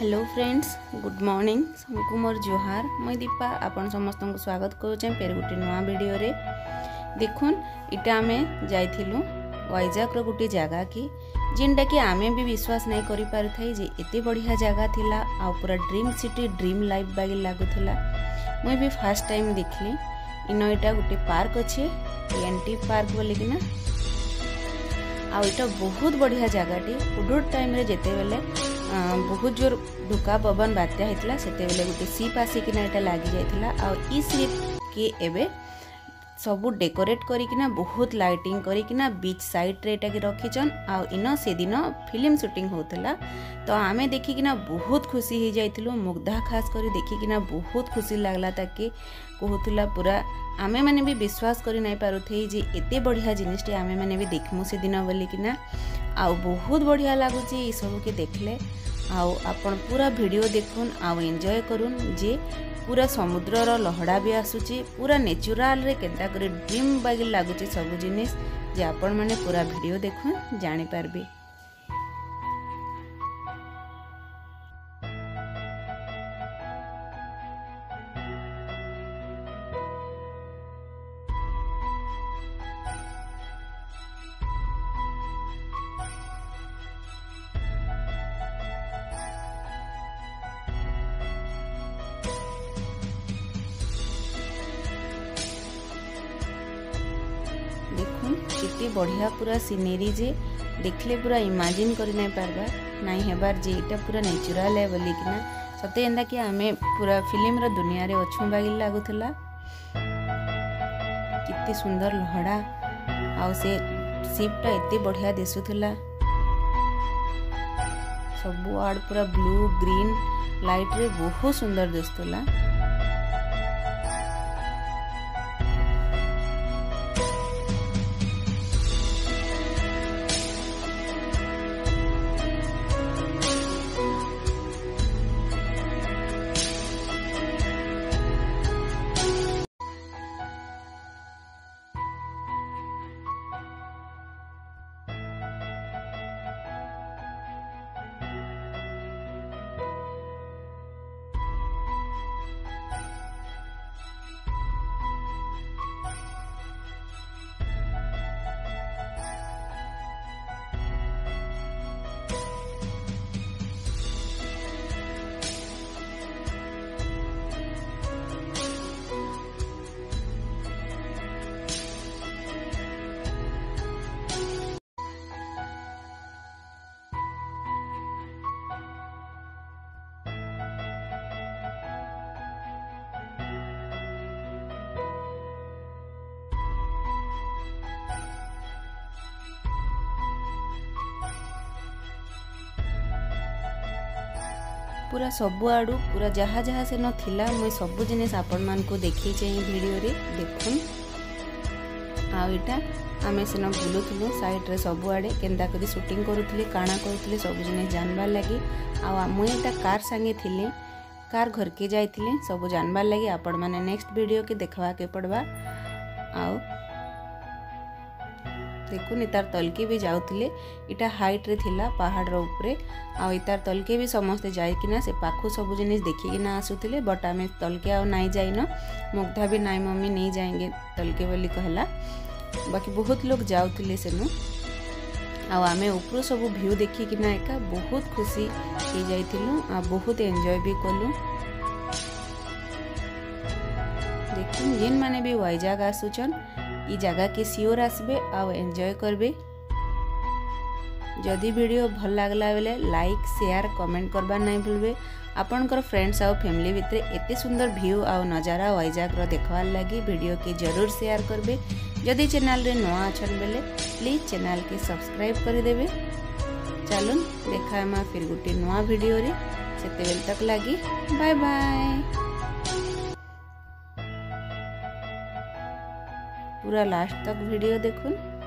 hello friends good morning ସମସ୍ତଙ୍କୁ ମୋର ଜୁହାର ମୁଇଁ ଦୀପା ଆପଣ ସମସ୍ତଙ୍କୁ ସ୍ୱାଗତ କରୁଛେଁ ଫେର୍ ଗୋଟେ ନୂଆ ଭିଡ଼ିଓରେ ଦେଖୁନ୍ ଇଟା ଆମେ ଯାଇଥିଲୁ ୱାଇଜାକ୍ର ଗୋଟେ ଜାଗା କି ଯେନ୍ଟାକି ଆମେ ବି ବିଶ୍ୱାସ ନାଇଁ କରିପାରିଥାଇ ଯେ ଏତେ ବଢ଼ିଆ ଜାଗା ଥିଲା ଆଉ ପୁରା ଡ୍ରିମ୍ ସିଟି ଡ୍ରିମ୍ ଲାଇଫ୍ ବାଗି ଲାଗୁଥିଲା ମୁଇଁ ବି ଫାର୍ଷ୍ଟ ଟାଇମ୍ ଦେଖିଲି ଇନ ଇଟା ଗୋଟେ ପାର୍କ ଅଛେ ଏନ୍ଟି ପାର୍କ ବୋଲିକିନା ଆଉ ଇଟା ବହୁତ ବଢ଼ିଆ ଜାଗାଟି କୋଭିଡ଼ ଟାଇମ୍ରେ ଯେତେବେଳେ बहुत जोर ढुका पवन बात्या गोटे सीप आसिकिना ये लगी जाता आ सीप के सब डेकोरेट करना बहुत लाइटिंग करना बीच सैड्रे ये रखीचन आउ इन से दिन फिल्म सुटिंग होता तो आम देखिकिना बहुत खुशी हो जाइलु मुग्धा खास कर देखिकिना बहुत खुशी लग्ला ताकि कहूला पूरा आमे मैंने भी विश्वास एत बढ़िया जिनटे आम देखमु से दिन बोलिकिना आ बहुत बढ़िया लगुच ये सबके देखले ଆଉ ଆପଣ ପୁରା ଭିଡ଼ିଓ ଦେଖନ୍ ଆଉ ଏନ୍ଜୟ କରୁନ୍ ଯେ ପୁରା ସମୁଦ୍ରର ଲହଡ଼ା ବି ଆସୁଛି ପୁରା ନେଚୁରାଲରେ କେନ୍ତା କରି ଡ୍ରିମ୍ ବାଗି ଲାଗୁଛି ସବୁ ଜିନିଷ ଯେ ଆପଣମାନେ ପୁରା ଭିଡ଼ିଓ ଦେଖୁନ୍ ଜାଣିପାରିବେ एत बढ़िया पूरा सिनेरी जे देखले पूरा इमाजिन कर नहीं पार्बा ना हेबार जे यहाँ पूरा नेचुराल है बोलिकिना सत्य कि आम पूरा फिल्मर दुनिया में अच्छू बागिल लगुला कितने सुंदर लहड़ा आपटा एत बढ़िया दिशुला सब आड़ पूरा ब्लू ग्रीन लाइट रे बहुत सुंदर दिशुला ପୁରା ସବୁଆଡ଼ୁ ପୁରା ଯାହା ଯାହା ସେନ ଥିଲା ମୁଇଁ ସବୁ ଜିନିଷ୍ ଆପଣମାନଙ୍କୁ ଦେଖେଇଛେ ଏଇ ଭିଡ଼ିଓରେ ଦେଖୁନ୍ ଆଉ ଏଇଟା ଆମେ ସେନ ବୁଲୁଥିଲୁ ସାଇଡ଼୍ରେ ସବୁଆଡ଼େ କେନ୍ତା କରି ସୁଟିଂ କରୁଥିଲେ କାଣା କରୁଥିଲେ ସବୁ ଜିନିଷ୍ ଜାନ୍ବାର୍ ଲାଗି ଆଉ ମୁଇଁ ଏଇଟା କାର୍ ସାଙ୍ଗେ ଥିଲି କାର୍ ଘରକେ ଯାଇଥିଲି ସବୁ ଜାନ୍ବାର୍ ଲାଗି ଆପଣମାନେ ନେକ୍ସଟ ଭିଡ଼ିଓକେ ଦେଖ୍ବାକେ ପଡ଼୍ବା ଆଉ देखुनि तार तलके भी जाऊ हाइट्रे पहाड़ उपरे आईतार तलके भी समस्ते जाइना से पाखु सब जिन देखना आसुले बट आम तलके आई जाइन मुग्धा भी नाई मम्मी नहीं जाएंगे तलके बोली कहला बाकी बहुत लोग जाऊ आम उपर सब भ्यू देखना एका बहुत खुशी हो जाइलु आ बहुत एंजय भी कलु देख जेन मैंने भी वैजाग आसुचन ई जगह के सियोर आसबे आउ एंजॉय करबे जदि वीडियो भल लागला बेले लाइक शेयर कमेंट करबा नै आपण आपनकर फ्रेंड्स आउ फैमिली भितरे एते सुंदर व्यू आउ नजारा वाइजाक रो देखवाल लागि वीडियो के जरूर शेयर करबे जदि चैनल रे नुआ अछन बेले प्लीज चैनल के सब्सक्राइब कर देबे चालू देखा फिर गोटे नुआ वीडियो रे सेते बेल तक लागि बाय बाय পুরো লাস্ট তক ভিডিও দেখুন